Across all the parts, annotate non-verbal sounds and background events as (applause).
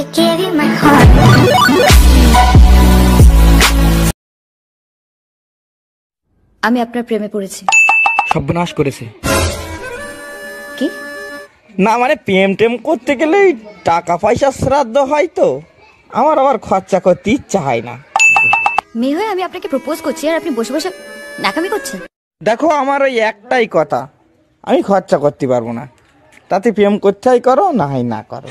I gave you my heart. আমি আপনার প্রেমে পড়েছি। সর্বনাশ করেছে। কি? না মানে প্রেম টেম করতে গেলে টাকা পয়সা শ্রাদ্ধ হয় তো। আমার আবার খরচা করতে ইচ্ছা হয় না। মেয়ে হয়ে আমি আপনাকে প্রপোজ করছি আর আপনি বসে বসে নাকামি করছেন। দেখো আমার ওই একটাই কথা। আমি খরচা করতে পারব না। তাতে প্রেম করতে হয় করো না হয় না করো।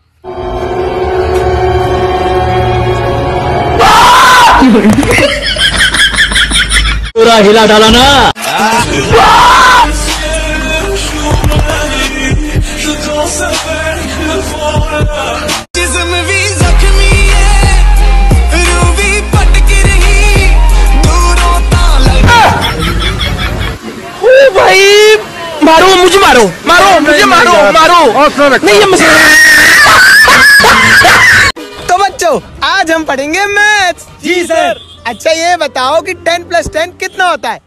भाई मारो मुझे मारो मारो मुझे मारो मारो। नहीं ये तो आज हम पढ़ेंगे मैथ जी सर अच्छा ये बताओ कि टेन प्लस टेन कितना होता है?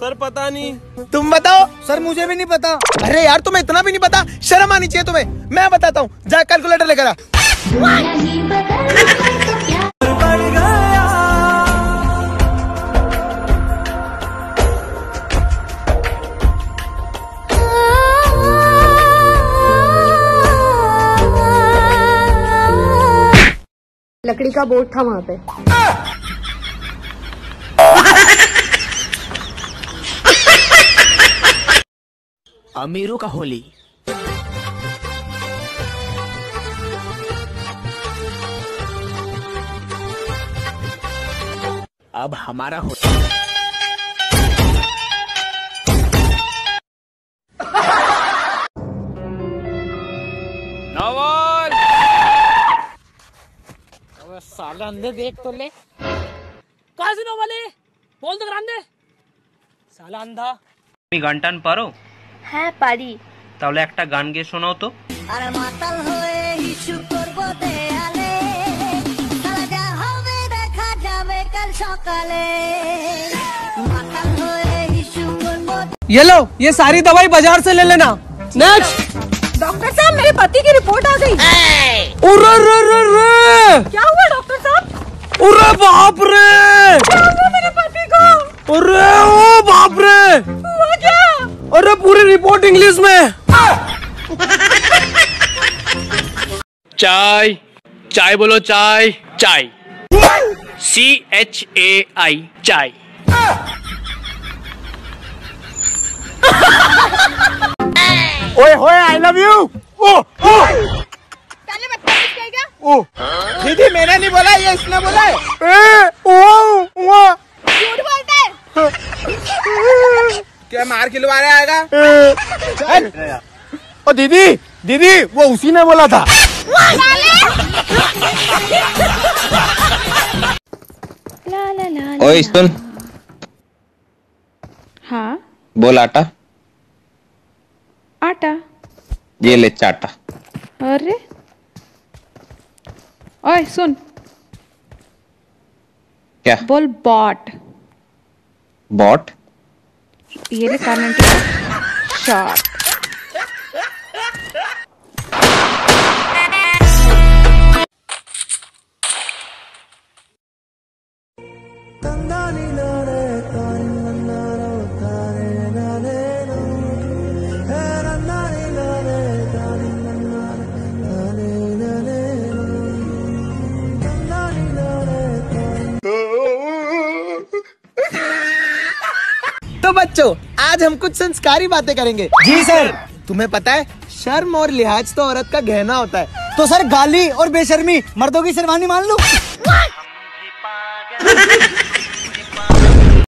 सर पता नहीं। तुम बताओ। सर मुझे भी नहीं पता। अरे यार तुम्हें इतना भी नहीं पता? शर्म आनी चाहिए तुम्हें। मैं बताता हूँ। जा कैलकुलेटर लेकर आ। लकड़ी का बोर्ड था वहाँ पे। अमीरों का होली। अब हमारा होता हो তুমি গান টান পারো হ্যাঁ পারি তাহলে একটা গান গেয়ে শোনাও তো ये लो ये सारी दवाई बाजार से ले लेना नेक्स्ट डॉक्टर साहब मेरे पति की रिपोर्ट आ गई। उरे रे रे रे क्या हुआ डॉक्टर साहब? उरे बाप रे। क्या हुआ मेरे पति को? अरे ओ बाप रे। हुआ क्या? अरे पूरी रिपोर्ट इंग्लिश में। चाय चाय बोलो चाय चाय। सी एच ए आई चाय। ओए होए आई लव यू ओ ओ। पहले बदतमीज किया क्या? ओ। दीदी मैंने नहीं बोला ये इसने बोला है। ए, ओ ओ। झूठ बोलते हैं? क्या मार खिलवा रहा आएगा? ओ दीदी दीदी वो उसी ने बोला था। ओए सुन। हाँ। बोल आटा। आटा ये ले चाटा। अरे। ओए सुन। क्या? बोल बॉट। बॉट? ये ले कान शॉट तो बच्चों आज हम कुछ संस्कारी बातें करेंगे। जी सर। तुम्हें पता है शर्म और लिहाज तो औरत का गहना होता है। तो सर गाली और बेशर्मी मर्दों की शेरवानी मान लो। (laughs) (laughs)